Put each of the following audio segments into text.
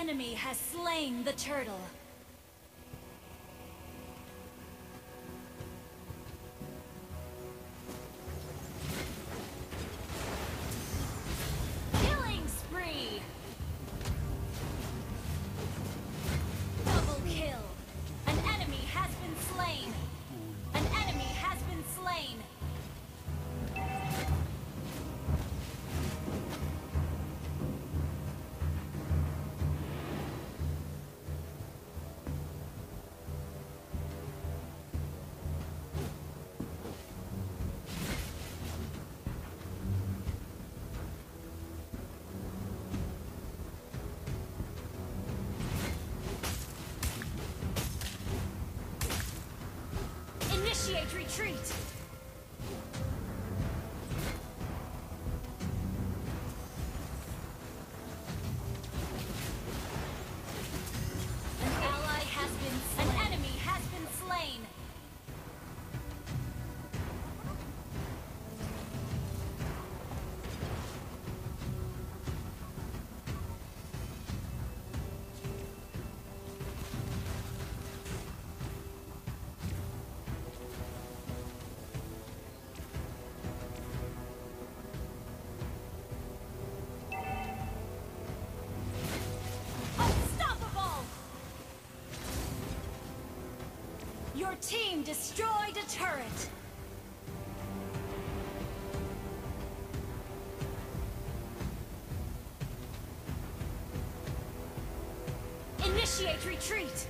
The enemy has slain the turtle. Initiate retreat! Your team destroyed a turret. Initiate retreat.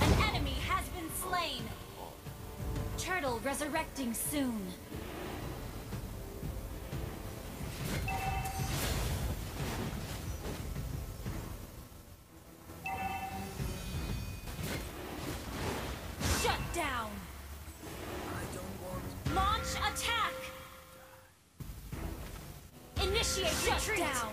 An enemy has been slain. Turtle resurrecting soon. Down. Launch attack. Initiate Shut retreat. down.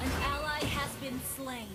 An ally has been slain.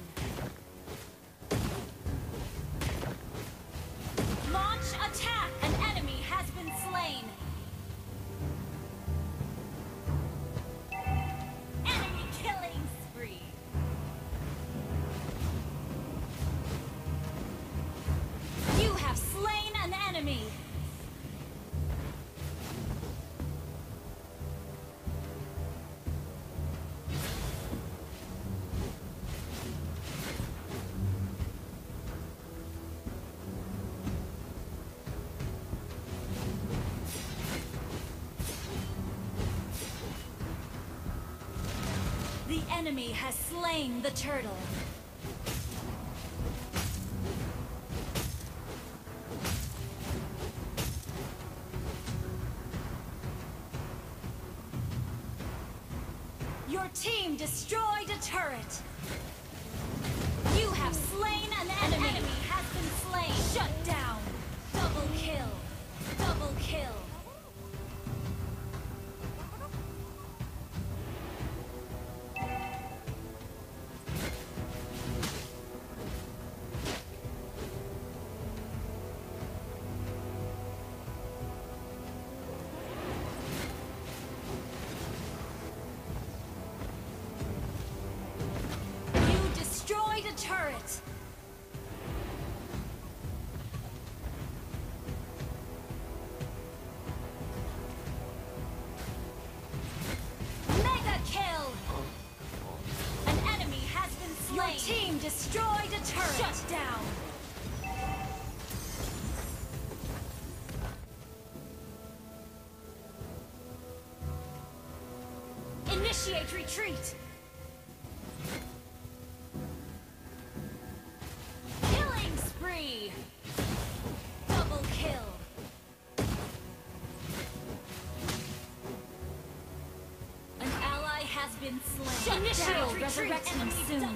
Enemy has slain the turtle. Your team destroyed a turret. You have slain an enemy. An enemy has been slain. Shut down. Double kill. Double kill. Slain! Team destroyed a turret! Shut down! Initiate retreat! Killing spree! Double kill! An ally has been slain. Initiate down. retreat. Resurrecting Enemy soon.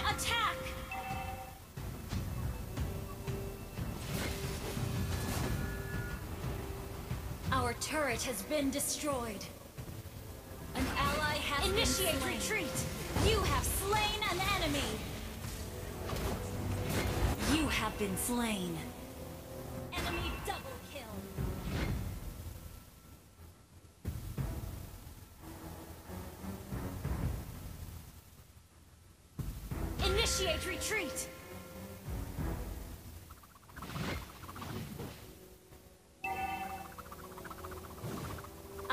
attack! Our turret has been destroyed. An ally has Initiate retreat! You have slain an enemy! You have been slain. Enemy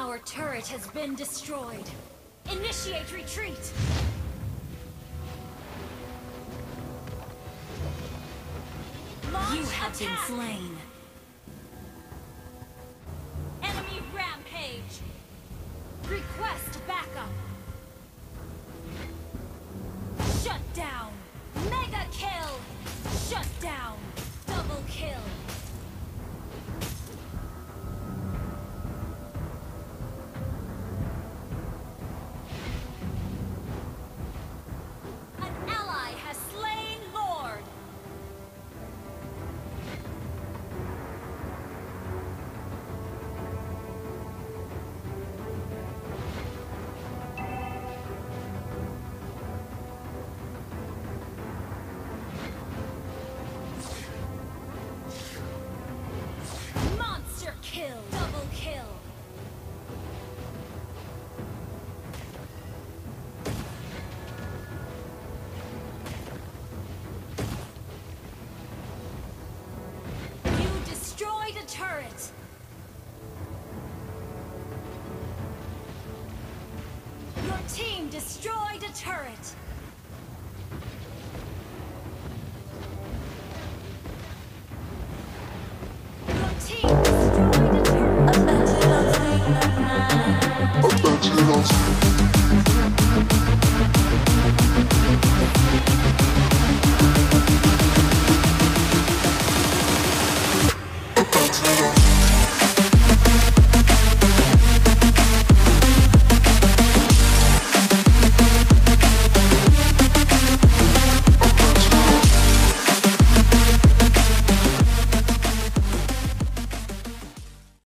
Our turret has been destroyed. Initiate retreat! You have attack. been slain. Turret!